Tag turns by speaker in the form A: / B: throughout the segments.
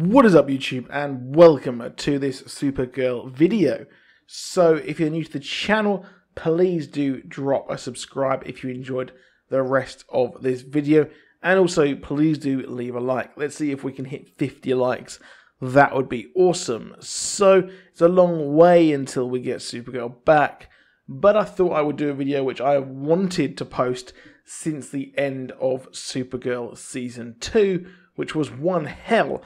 A: What is up YouTube and welcome to this Supergirl video. So if you're new to the channel, please do drop a subscribe if you enjoyed the rest of this video. And also please do leave a like. Let's see if we can hit 50 likes. That would be awesome. So it's a long way until we get Supergirl back. But I thought I would do a video which I wanted to post since the end of Supergirl Season 2, which was one hell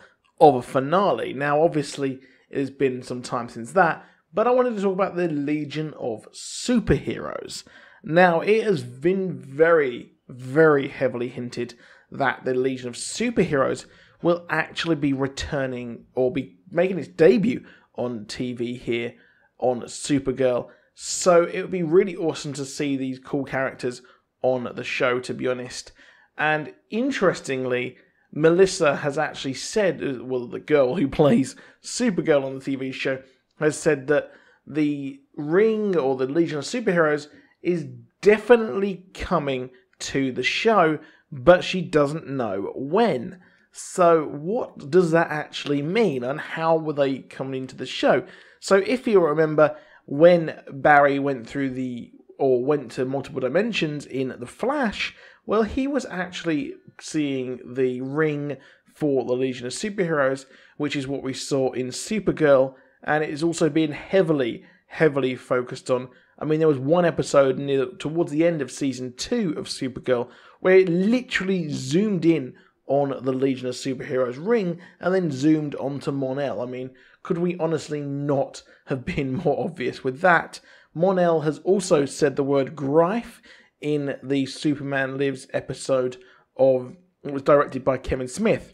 A: of a finale. Now, obviously, it has been some time since that, but I wanted to talk about the Legion of Superheroes. Now, it has been very, very heavily hinted that the Legion of Superheroes will actually be returning or be making its debut on TV here on Supergirl. So it would be really awesome to see these cool characters on the show, to be honest. And interestingly, Melissa has actually said, uh, well, the girl who plays Supergirl on the TV show has said that the Ring or the Legion of Superheroes is definitely coming to the show, but she doesn't know when. So, what does that actually mean, and how were they coming into the show? So, if you remember, when Barry went through the or went to multiple dimensions in The Flash, well, he was actually seeing the ring for the Legion of Superheroes, which is what we saw in Supergirl, and it is also being heavily, heavily focused on. I mean, there was one episode near towards the end of season two of Supergirl where it literally zoomed in on the Legion of Superheroes ring and then zoomed onto Mon-El. I mean, could we honestly not have been more obvious with that? Mon-El has also said the word Grife in the Superman Lives episode of it was directed by Kevin Smith.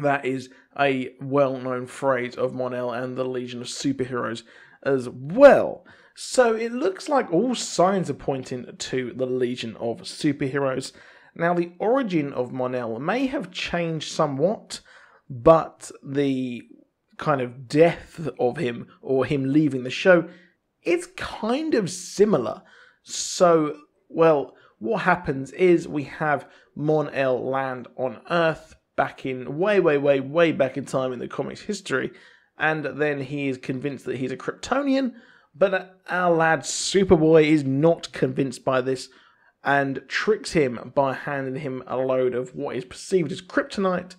A: That is a well-known phrase of Mon-El and the Legion of Superheroes as well. So it looks like all signs are pointing to the Legion of Superheroes. Now the origin of Mon-El may have changed somewhat, but the kind of death of him or him leaving the show it's kind of similar. So, well, what happens is we have Mon-El land on Earth back in way, way, way, way back in time in the comics history, and then he is convinced that he's a Kryptonian, but our lad Superboy is not convinced by this and tricks him by handing him a load of what is perceived as kryptonite,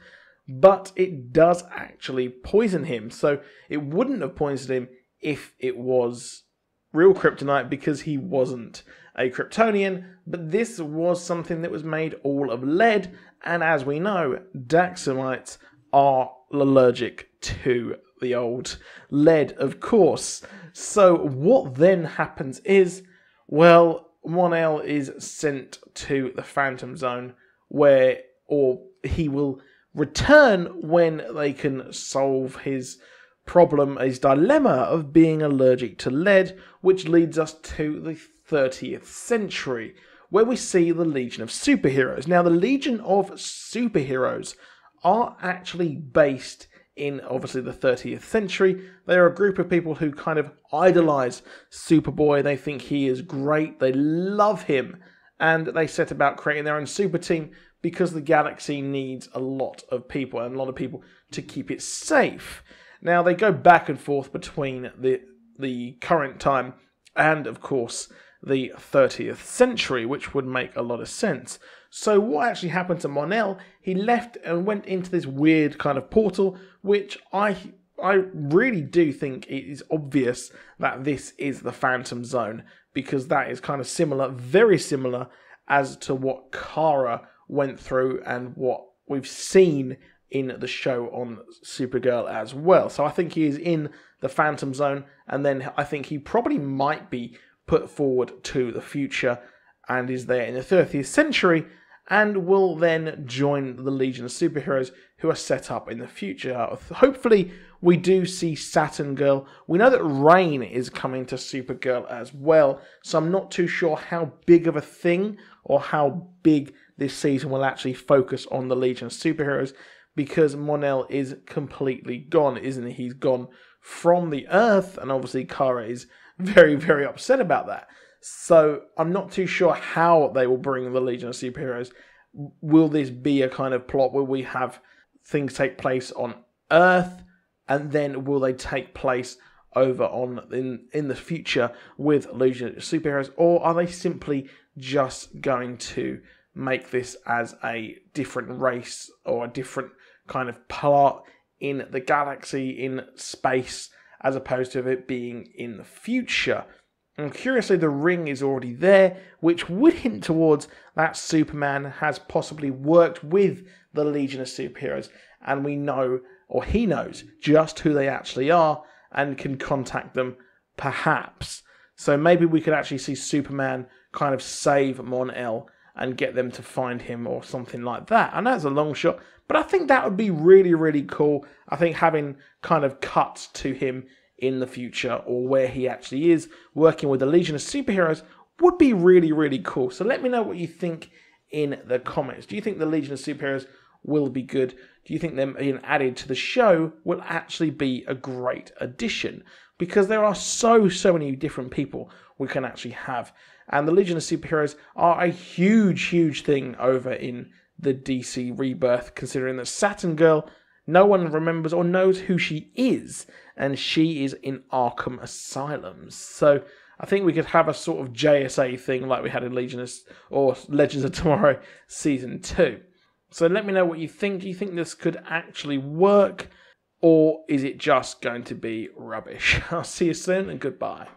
A: but it does actually poison him. So it wouldn't have poisoned him if it was real kryptonite because he wasn't a Kryptonian, but this was something that was made all of lead, and as we know, Daxamites are allergic to the old lead, of course. So what then happens is, well, Mon-El is sent to the Phantom Zone, where, or he will return when they can solve his problem, his dilemma of being allergic to lead, which leads us to the 30th century, where we see the Legion of Superheroes. Now, the Legion of Superheroes are actually based in obviously the 30th century. They are a group of people who kind of idolize Superboy. They think he is great, they love him, and they set about creating their own super team because the galaxy needs a lot of people and a lot of people to keep it safe. Now they go back and forth between the the current time and of course the 30th century, which would make a lot of sense. So what actually happened to Mon-El? He left and went into this weird kind of portal, which I I really do think it is obvious that this is the Phantom Zone because that is kind of similar, very similar as to what Kara went through and what we've seen in the show on Supergirl as well. So I think he is in the Phantom Zone, and then I think he probably might be put forward to the future and is there in the 30th century and will then join the Legion of Superheroes who are set up in the future. Hopefully, we do see Saturn Girl. We know that Reign is coming to Supergirl as well, so I'm not too sure how big of a thing or how big this season will actually focus on the Legion of Superheroes because Mon-El is completely gone, isn't he? He's gone from the Earth, and obviously Kara is very, very upset about that. So I'm not too sure how they will bring the Legion of Superheroes. Will this be a kind of plot where we have things take place on Earth, and then will they take place over on in in the future with Legion of Superheroes, or are they simply just going to make this as a different race or a different kind of part in the galaxy in space as opposed to it being in the future? And curiously, the ring is already there, which would hint towards that Superman has possibly worked with the Legion of Superheroes, and we know, or he knows, just who they actually are and can contact them, perhaps. So maybe we could actually see Superman kind of save Mon-El and get them to find him or something like that. I know it's a long shot, but I think that would be really, really cool. I think having kind of cuts to him in the future or where he actually is working with the Legion of Superheroes would be really, really cool. So let me know what you think in the comments. Do you think the Legion of Superheroes will be good? Do you think them being added to the show will actually be a great addition? Because there are so, so many different people we can actually have. And the Legion of Superheroes are a huge, huge thing over in the DC rebirth, considering that Saturn Girl no one remembers or knows who she is, and she is in Arkham Asylum. So I think we could have a sort of JSA thing like we had in Legionist or Legends of Tomorrow season two. So let me know what you think. Do you think this could actually work, or is it just going to be rubbish? I'll see you soon and goodbye.